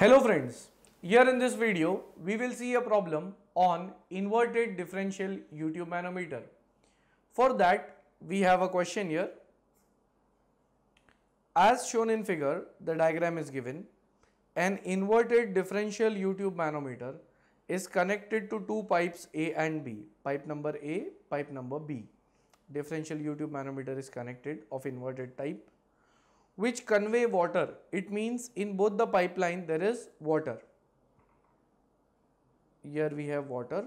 Hello friends, here in this video we will see a problem on inverted differential U tube manometer. For that we have a question here. As shown in figure, the diagram is given. An inverted differential U tube manometer is connected to two pipes A and B. Pipe number A, pipe number B. Differential U tube manometer is connected of inverted type which convey water. It means in both the pipeline there is water. Here we have water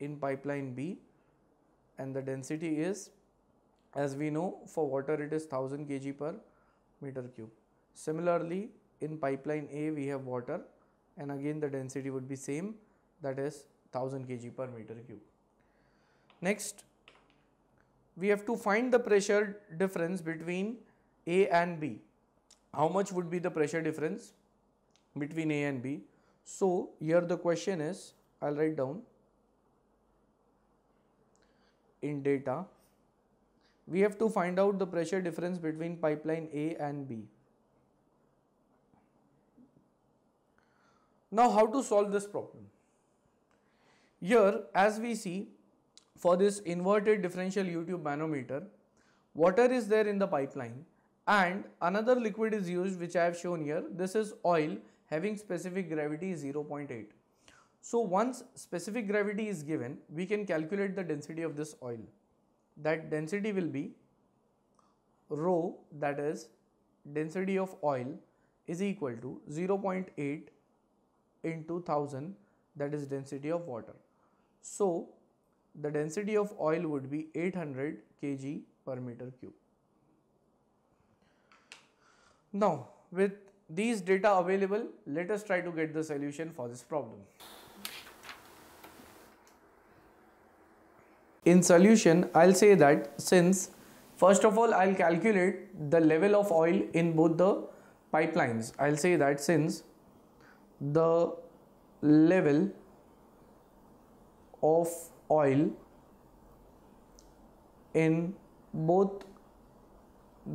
in pipeline B and the density is as we know for water it is 1000 kg per meter cube. Similarly in pipeline A we have water and again the density would be same that is 1000 kg per meter cube. Next we have to find the pressure difference between A and B. How much would be the pressure difference between A and B? So here the question is I will write down in data we have to find out the pressure difference between pipeline A and B. Now how to solve this problem? Here as we see for this inverted differential U tube manometer, water is there in the pipeline and another liquid is used which I have shown here. This is oil having specific gravity 0.8. So once specific gravity is given, we can calculate the density of this oil. That density will be rho that is density of oil is equal to 0.8 into 1000 that is density of water. So the density of oil would be 800 kg per meter cube. Now with these data available, let us try to get the solution for this problem. In solution, I'll say that since first of all I'll calculate the level of oil in both the pipelines. I'll say that since the level of oil in both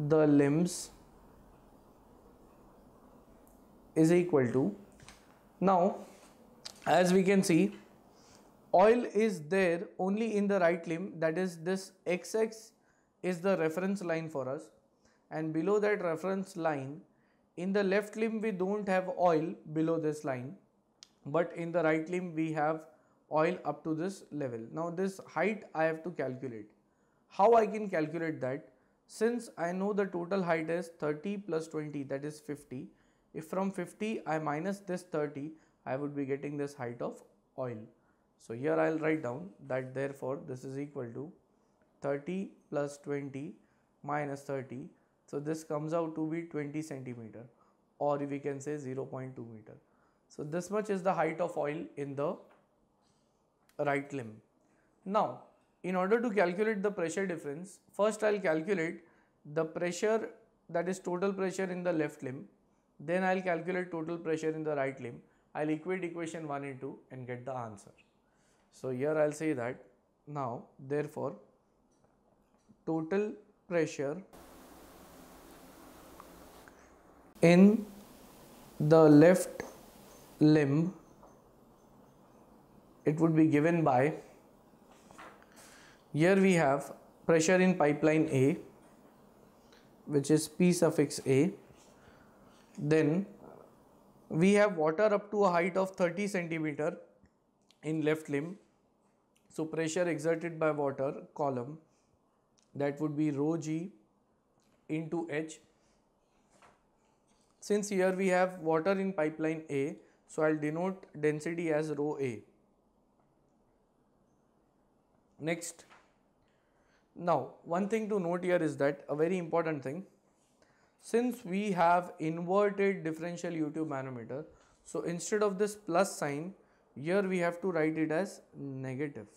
the limbs is equal to now as we can see oil is there only in the right limb that is this xx is the reference line for us and below that reference line in the left limb we don't have oil below this line but in the right limb we have oil up to this level. Now this height I have to calculate. How I can calculate that? Since I know the total height is 30 plus 20 that is 50. If from 50 I minus this 30 I would be getting this height of oil. So here I will write down that therefore this is equal to 30 plus 20 minus 30. So this comes out to be 20 centimeter or we can say 0.2 meter. So this much is the height of oil in the right limb. Now in order to calculate the pressure difference, first I will calculate the pressure that is total pressure in the left limb, then I will calculate total pressure in the right limb. I will equate equation 1 and 2 and get the answer. So here I will say that now therefore total pressure in the left limb it would be given by here we have pressure in pipeline A which is P suffix A then we have water up to a height of 30 centimeter in left limb. So pressure exerted by water column that would be rho g into h. Since here we have water in pipeline A so I'll denote density as rho A. Next, now one thing to note here is that a very important thing, since we have inverted differential U tube manometer, so instead of this plus sign, here we have to write it as negative.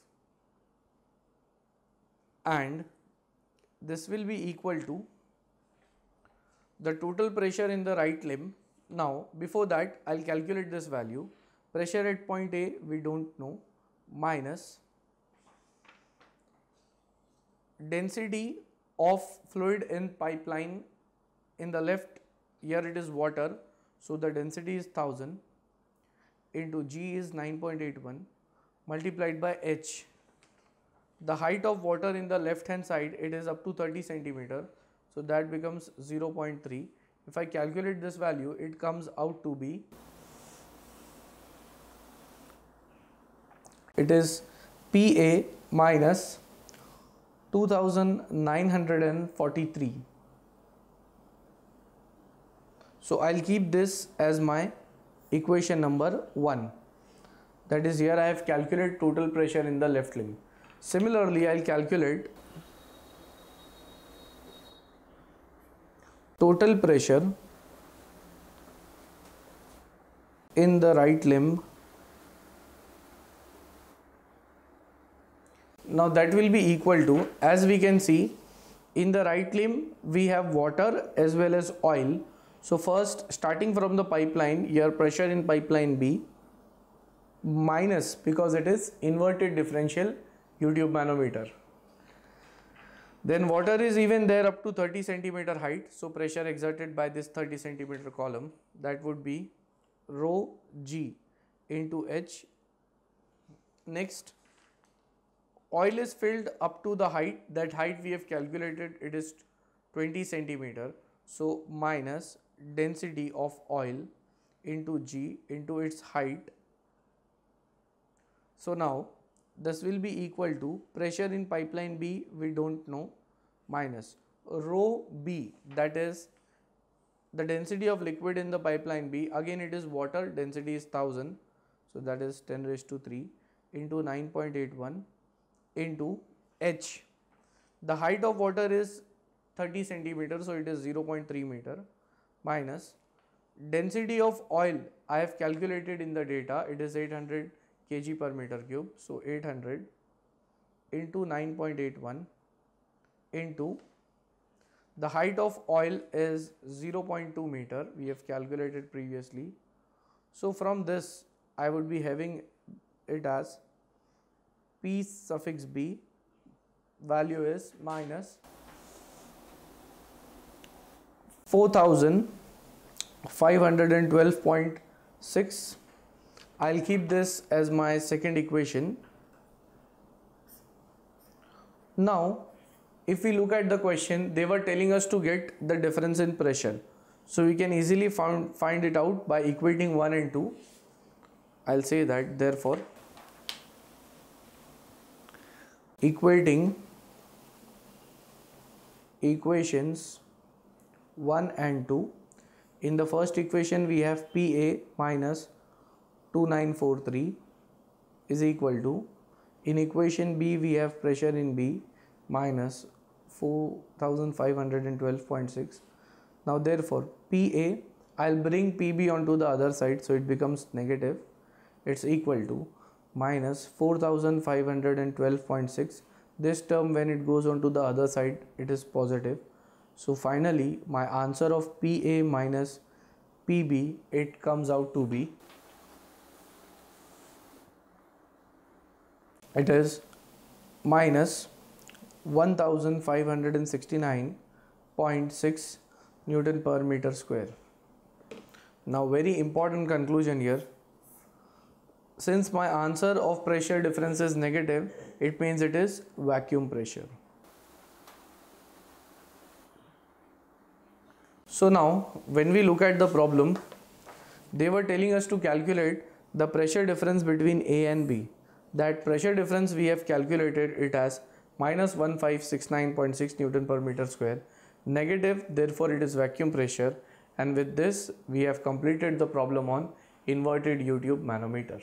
And this will be equal to the total pressure in the right limb. Now, before that, I will calculate this value. Pressure at point A, we don't know, minus density of fluid in pipeline in the left, here it is water. So the density is 1000 into G is 9.81 multiplied by H. The height of water in the left hand side it is up to 30 centimeter. So that becomes 0.3. If I calculate this value it comes out to be it is PA minus 2943 so I'll keep this as my equation number 1 that is here I have calculated total pressure in the left limb. Similarly I'll calculate total pressure in the right limb. Now that will be equal to as we can see in the right limb we have water as well as oil so first starting from the pipeline your pressure in pipeline B minus because it is inverted differential U-tube manometer. Then water is even there up to 30 centimeter height so pressure exerted by this 30 centimeter column that would be rho g into h. Next oil is filled up to the height that height we have calculated it is 20 centimeter so minus density of oil into g into its height. So now this will be equal to pressure in pipeline B we don't know minus rho B that is the density of liquid in the pipeline B. Again it is water density is 1000 so that is 10 raised to 3 into 9.81 into H. The height of water is 30 centimeter, so it is 0.3 meter minus density of oil. I have calculated in the data it is 800 kg per meter cube so 800 into 9.81 into the height of oil is 0.2 meter we have calculated previously. So from this I would be having it as P suffix B value is minus 4512.6 I'll keep this as my second equation. Now if we look at the question they were telling us to get the difference in pressure. So we can easily found, find it out by equating 1 and 2 I'll say that therefore equating equations 1 and 2 in the first equation we have PA minus 2943 is equal to in equation B we have pressure in B minus 4512.6 now therefore PA I'll bring PB onto the other side so it becomes negative. It's equal to minus 4512.6 this term when it goes on to the other side it is positive so finally my answer of PA minus PB it comes out to be it is minus 1569.6 Newton per meter square. Now very important conclusion here since my answer of pressure difference is negative, it means it is vacuum pressure. So now when we look at the problem, they were telling us to calculate the pressure difference between A and B. That pressure difference we have calculated it as minus 1569.6 Newton per meter square. Negative therefore it is vacuum pressure and with this we have completed the problem on inverted U-tube manometer.